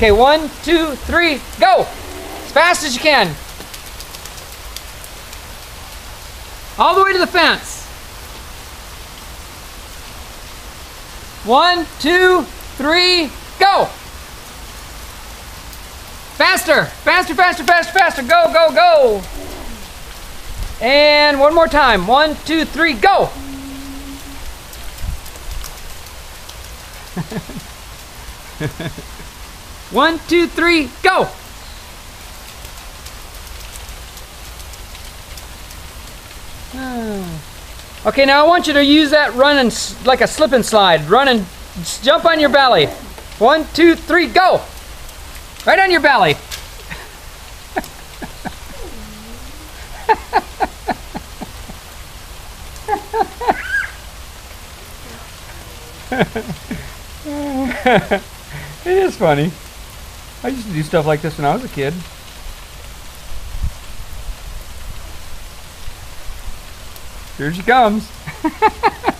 Okay, one, two, three, go! As fast as you can. All the way to the fence. One, two, three, go! Faster, faster, faster, faster, faster. Go, go, go. And one more time. One, two, three, go. One, two, three, go! Okay, now I want you to use that run and like a slip and slide. Run and jump on your belly. One, two, three, go! Right on your belly. it is funny. I used to do stuff like this when I was a kid. Here she comes.